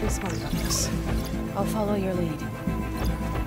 This. I'll follow your lead.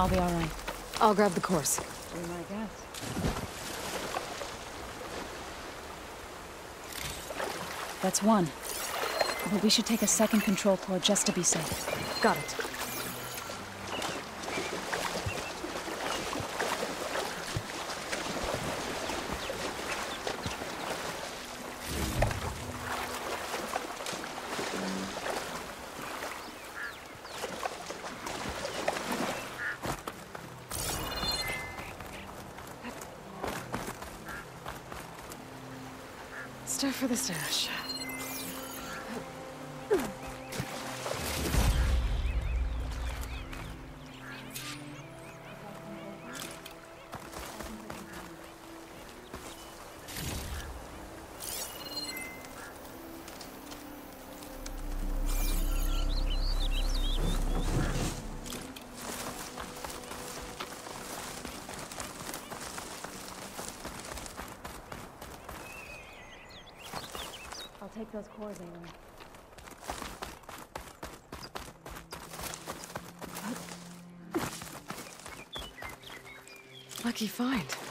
I'll be alright. I'll grab the cores. Be my guest. That's one. But we should take a second control core just to be safe. Got it. Stuff for the stash. I'll take those cores, Aloy. Lucky find.